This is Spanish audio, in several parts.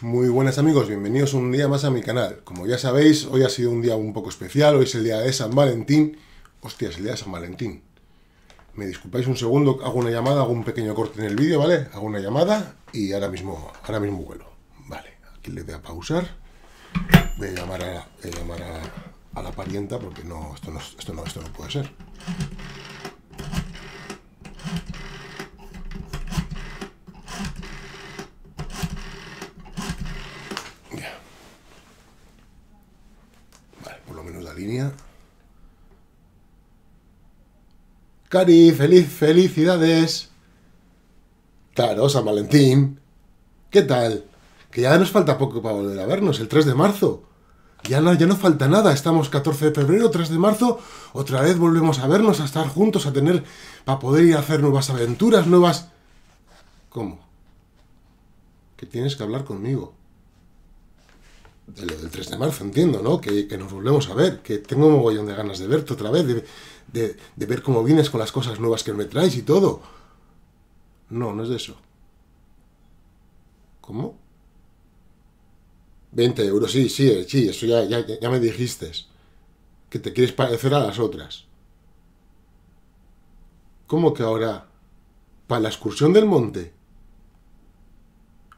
Muy buenas amigos, bienvenidos un día más a mi canal. Como ya sabéis, hoy ha sido un día un poco especial, hoy es el día de San Valentín. Hostia, es el día de San Valentín. Me disculpáis un segundo, hago una llamada, hago un pequeño corte en el vídeo, ¿vale? Hago una llamada y ahora mismo, ahora mismo vuelo. Vale, aquí le voy a pausar. Voy a llamar a, a la parienta porque no esto, no, esto no, esto no puede ser. Ya. Vale, Cari, feliz, felicidades. Claro, Valentín. ¿Qué tal? Que ya nos falta poco para volver a vernos, el 3 de marzo. Ya no, ya no falta nada, estamos 14 de febrero, 3 de marzo, otra vez volvemos a vernos, a estar juntos, a tener, para poder ir a hacer nuevas aventuras, nuevas... ¿Cómo? Que tienes que hablar conmigo. De lo del 3 de marzo, entiendo, ¿no? Que, que nos volvemos a ver, que tengo un mogollón de ganas de verte otra vez, de, de, ver cómo vienes con las cosas nuevas que me traes y todo. No, no es de eso. ¿Cómo? 20 euros, sí, sí, sí, eso ya, ya, ya me dijiste. Que te quieres parecer a las otras. ¿Cómo que ahora? ¿Para la excursión del monte?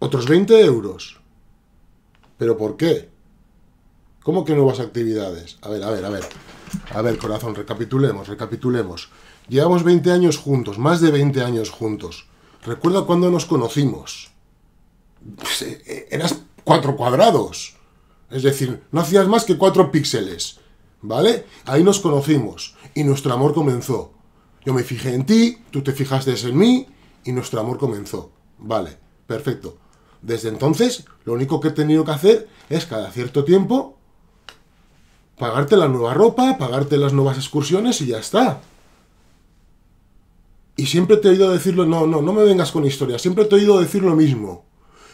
¿Otros 20 euros? ¿Pero por qué? ¿Cómo que nuevas actividades? A ver, a ver, a ver. A ver, corazón, recapitulemos, recapitulemos. Llevamos 20 años juntos, más de 20 años juntos. Recuerda cuando nos conocimos. Pues, eh, eras cuatro cuadrados. Es decir, no hacías más que cuatro píxeles. ¿Vale? Ahí nos conocimos y nuestro amor comenzó. Yo me fijé en ti, tú te fijaste en mí y nuestro amor comenzó. Vale, perfecto. Desde entonces, lo único que he tenido que hacer es cada cierto tiempo pagarte la nueva ropa, pagarte las nuevas excursiones y ya está. Y siempre te he oído decirlo, no, no, no me vengas con historias, siempre te he oído decir lo mismo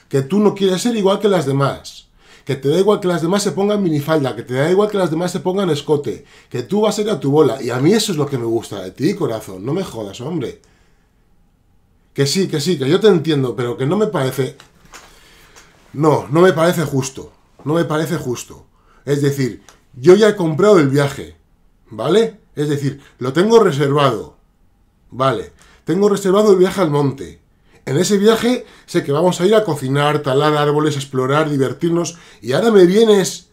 que tú no quieres ser igual que las demás, que te da igual que las demás se pongan minifalda, que te da igual que las demás se pongan escote, que tú vas a ir a tu bola. Y a mí eso es lo que me gusta de ti, corazón. No me jodas, hombre. Que sí, que sí, que yo te entiendo, pero que no me parece... No, no me parece justo. No me parece justo. Es decir, yo ya he comprado el viaje, ¿vale? Es decir, lo tengo reservado, ¿vale? Tengo reservado el viaje al monte. En ese viaje sé que vamos a ir a cocinar, talar árboles, explorar, divertirnos. Y ahora me vienes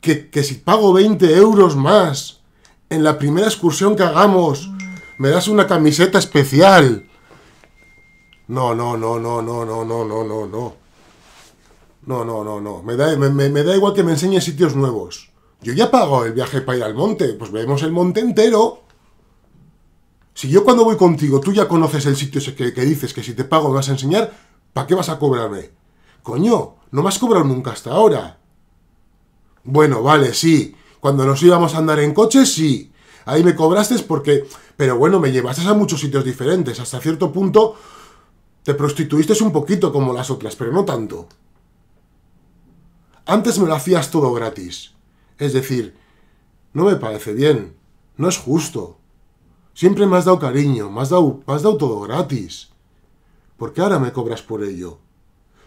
que, que si pago 20 euros más en la primera excursión que hagamos, me das una camiseta especial. No, no, no, no, no, no, no, no, no, no. No, no, no, no. Me da, me, da igual que me enseñes sitios nuevos. Yo ya pago el viaje para ir al monte. Pues vemos el monte entero. Si yo cuando voy contigo, tú ya conoces el sitio ese que, que dices que si te pago me vas a enseñar, ¿para qué vas a cobrarme? Coño, no me has cobrado nunca hasta ahora. Bueno, vale, sí. Cuando nos íbamos a andar en coche, sí. Ahí me cobraste porque... Pero bueno, me llevaste a muchos sitios diferentes. Hasta cierto punto te prostituiste un poquito como las otras, pero no tanto. Antes me lo hacías todo gratis. Es decir, no me parece bien. No es justo. Siempre me has dado cariño, me has dado, todo gratis. ¿Por qué ahora me cobras por ello?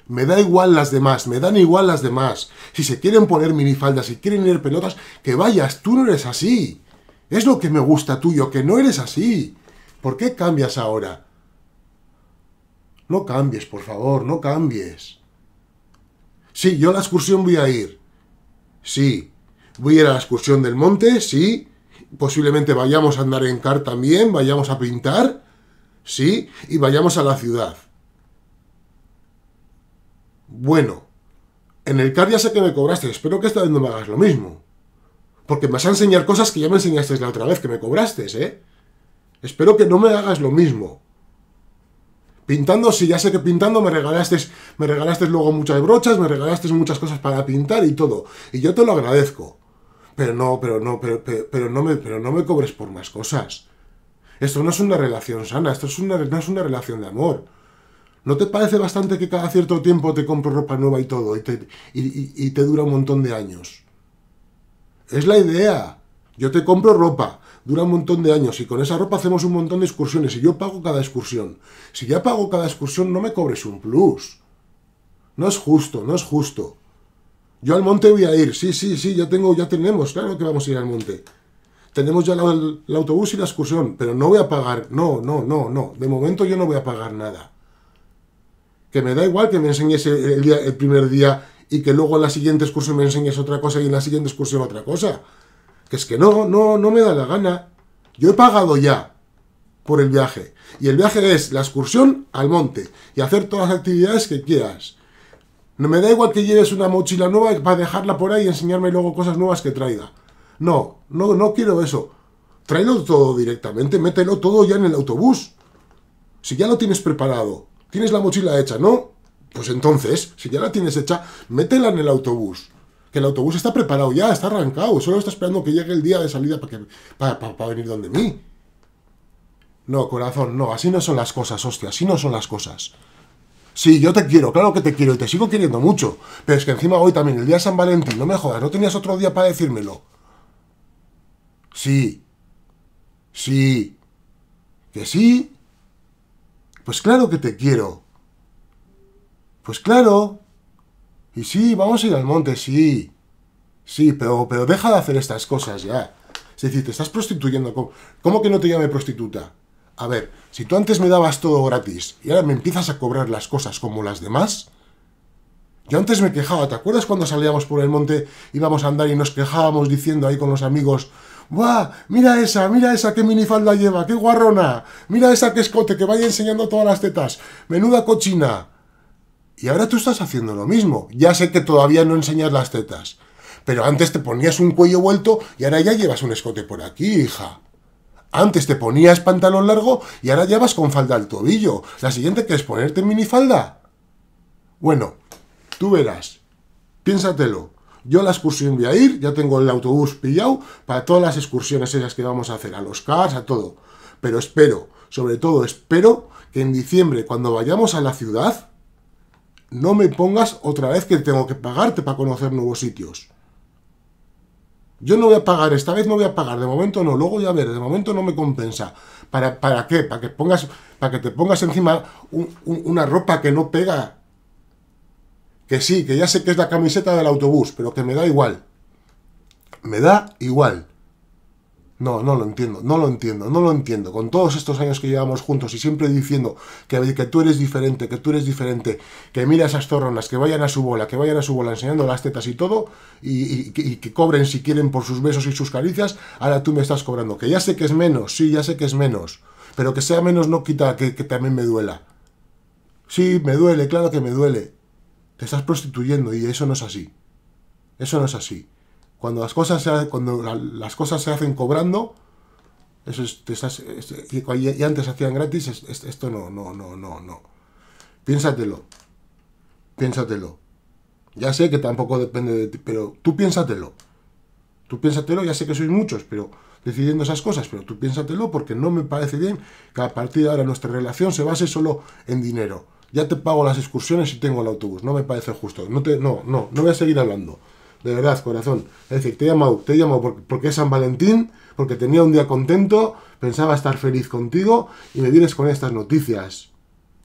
Me da igual las demás, me dan igual las demás. Si se quieren poner minifaldas, si quieren ir pelotas, que vayas, tú no eres así. Es lo que me gusta tuyo, que no eres así. ¿Por qué cambias ahora? No cambies, por favor, no cambies. Sí, yo a la excursión voy a ir. Sí. Voy a ir a la excursión del monte, sí. Posiblemente vayamos a andar en car también, vayamos a pintar, sí, y vayamos a la ciudad. Bueno, en el car ya sé que me cobraste, espero que esta vez no me hagas lo mismo. Porque me vas a enseñar cosas que ya me enseñaste la otra vez que me cobraste, ¿eh? Espero que no me hagas lo mismo. Pintando, sí, ya sé que pintando me regalaste, me regalaste luego muchas brochas, me regalaste muchas cosas para pintar y todo. Y yo te lo agradezco. Pero no, pero no, pero, pero, no, me, pero no me cobres por más cosas. Esto no es una relación sana, esto es una, no es una relación de amor. ¿No te parece bastante que cada cierto tiempo te compro ropa nueva y todo y te, y, y te dura un montón de años? Es la idea. Yo te compro ropa, dura un montón de años y con esa ropa hacemos un montón de excursiones y yo pago cada excursión. Si ya pago cada excursión, no me cobres un plus. No es justo, no es justo. Yo al monte voy a ir, sí, sí, sí, ya tengo, ya tenemos, claro que vamos a ir al monte. Tenemos ya el, autobús y la excursión, pero no voy a pagar, no, no, no, no. De momento yo no voy a pagar nada. Que me da igual que me enseñes el, día, el primer día y que luego en la siguiente excursión me enseñes otra cosa y en la siguiente excursión otra cosa. Que es que no, no, no me da la gana. Yo he pagado ya por el viaje. Y el viaje es la excursión al monte y hacer todas las actividades que quieras. No me da igual que lleves una mochila nueva para dejarla por ahí y enseñarme luego cosas nuevas que traiga. No, no, no quiero eso. Tráelo todo directamente, mételo todo ya en el autobús. Si ya lo tienes preparado, tienes la mochila hecha, ¿no? Pues entonces, si ya la tienes hecha, métela en el autobús. Que el autobús está preparado ya, está arrancado, solo está esperando que llegue el día de salida para, que, para, para venir donde mí. No, corazón, no, así no son las cosas, hostia, así no son las cosas. Sí, yo te quiero, claro que te quiero y te sigo queriendo mucho. Pero es que encima hoy también, el día de San Valentín, no me jodas, no tenías otro día para decírmelo. Sí. Sí. ¿Que sí? Pues claro que te quiero. Pues claro. Y sí, vamos a ir al monte, sí. Sí, pero, pero deja de hacer estas cosas ya. Es decir, te estás prostituyendo. ¿Cómo que no te llame prostituta? A ver, si tú antes me dabas todo gratis y ahora me empiezas a cobrar las cosas como las demás, yo antes me quejaba, ¿te acuerdas cuando salíamos por el monte, íbamos a andar y nos quejábamos diciendo ahí con los amigos, ¡Buah! Mira esa, mira esa qué minifalda lleva, qué guarrona, mira esa que escote, que vaya enseñando todas las tetas, menuda cochina. Y ahora tú estás haciendo lo mismo. Ya sé que todavía no enseñas las tetas, pero antes te ponías un cuello vuelto y ahora ya llevas un escote por aquí, hija. Antes te ponías pantalón largo y ahora ya vas con falda al tobillo. La siguiente que es ponerte minifalda. Bueno, tú verás. Piénsatelo. Yo la excursión voy a ir, ya tengo el autobús pillado para todas las excursiones esas que vamos a hacer, a los cars, a todo. Pero espero, sobre todo espero que en diciembre, cuando vayamos a la ciudad, no me pongas otra vez que tengo que pagarte para conocer nuevos sitios. Yo no voy a pagar, esta vez no voy a pagar, de momento no, luego ya ver, de momento no me compensa. ¿Para, para qué? Para que, pongas, para que te pongas encima una ropa que no pega. Que sí, que ya sé que es la camiseta del autobús, pero que me da igual. Me da igual. No, no lo entiendo, no lo entiendo, no lo entiendo. Con todos estos años que llevamos juntos y siempre diciendo que, que tú eres diferente, que tú eres diferente, que mira esas zorronas, que vayan a su bola, que vayan a su bola enseñando las tetas y todo, y, que cobren si quieren por sus besos y sus caricias, ahora tú me estás cobrando. Que ya sé que es menos, sí, ya sé que es menos, pero que sea menos no quita que, que también me duela. Sí, me duele, claro que me duele. Te estás prostituyendo y eso no es así. Eso no es así. Cuando las cosas se, cuando las cosas se hacen cobrando, eso es, estás, y, antes hacían gratis, esto no, no, no, no, no. Piénsatelo. Piénsatelo. Ya sé que tampoco depende de ti, pero tú piénsatelo. Tú piénsatelo, ya sé que sois muchos, pero decidiendo esas cosas, pero tú piénsatelo porque no me parece bien que a partir de ahora nuestra relación se base solo en dinero. Ya te pago las excursiones y tengo el autobús, no me parece justo. No, te, no, no, no voy a seguir hablando de verdad, corazón. Es decir, te he llamado, te he porque, es San Valentín, porque tenía un día contento, pensaba estar feliz contigo y me vienes con estas noticias.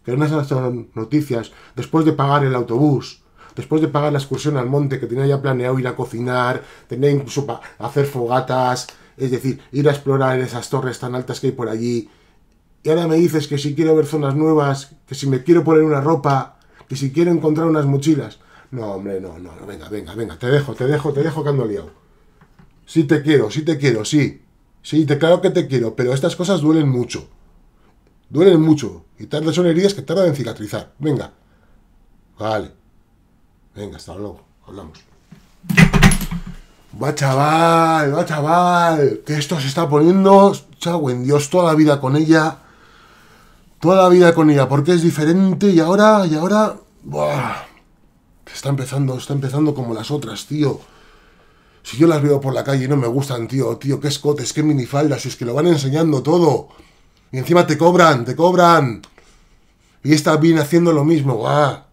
Que no son noticias después de pagar el autobús, después de pagar la excursión al monte, que tenía ya planeado ir a cocinar, tenía incluso para hacer fogatas, es decir, ir a explorar esas torres tan altas que hay por allí. Y ahora me dices que si quiero ver zonas nuevas, que si me quiero poner una ropa, que si quiero encontrar unas mochilas. No, hombre, no, no, venga, venga, venga, te dejo, te dejo, te dejo que ando liado. Sí te quiero, sí te quiero, sí. Sí, te claro que te quiero, pero estas cosas duelen mucho. Duelen mucho. Y tarde son heridas que tardan en cicatrizar. Venga. Vale. Venga, hasta luego. Hablamos. Va chaval, va chaval. Que esto se está poniendo. Chau en Dios, toda la vida con ella. Toda la vida con ella. Porque es diferente y ahora, y ahora. Buah. Está empezando, está empezando como las otras, tío. Si yo las veo por la calle y no me gustan, tío, tío, qué escotes, qué minifaldas, es que lo van enseñando todo. Y encima te cobran, te cobran. Y esta viene haciendo lo mismo. ¡Ah!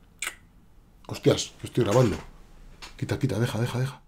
Hostias, estoy grabando. Quita, quita, deja, deja, deja.